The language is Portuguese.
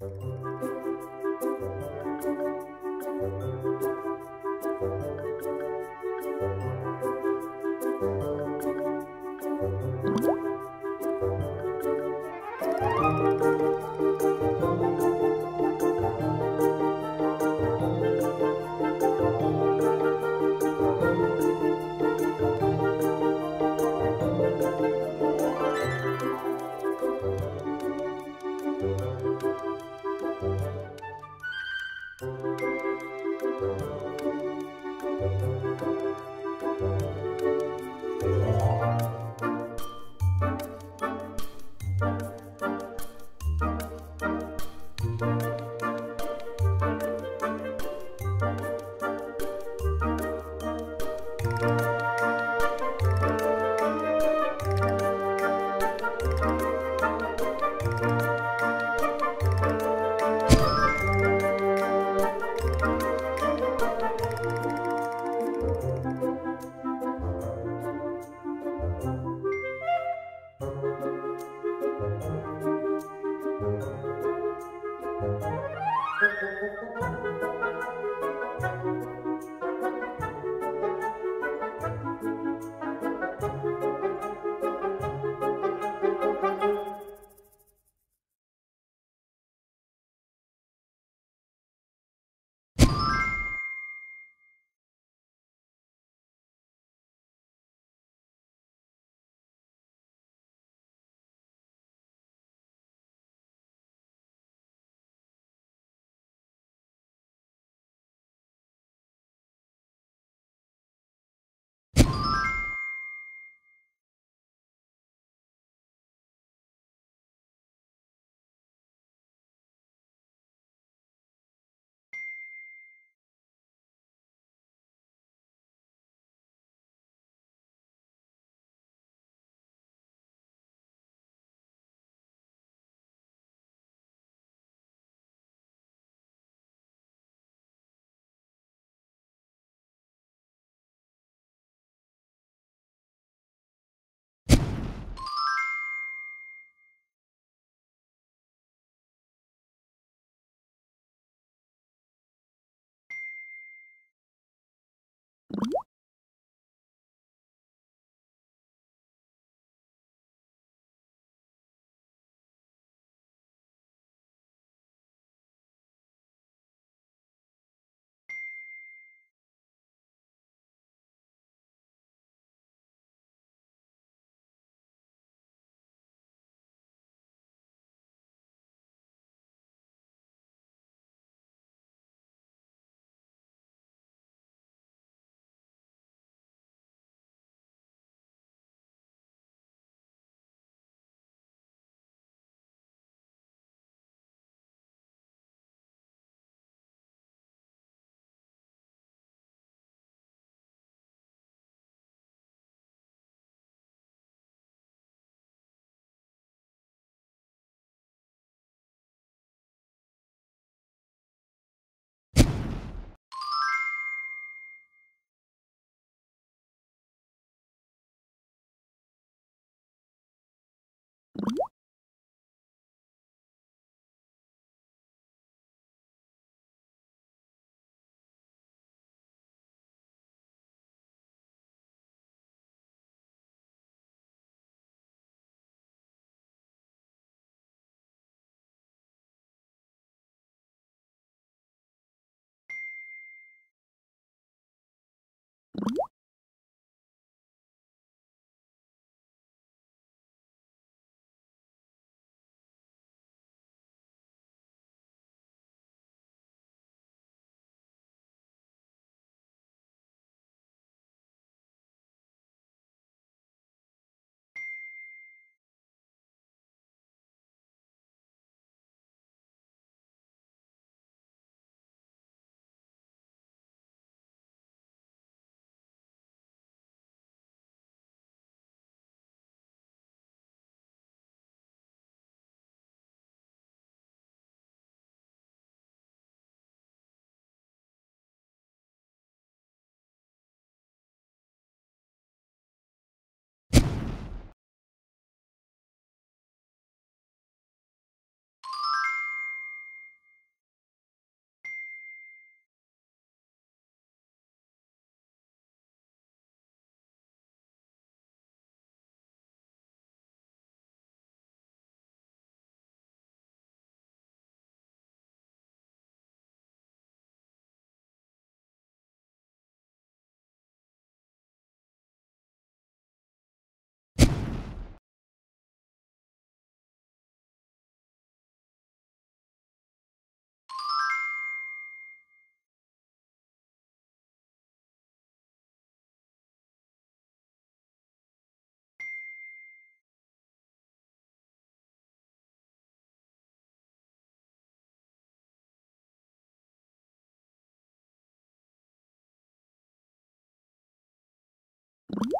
Música you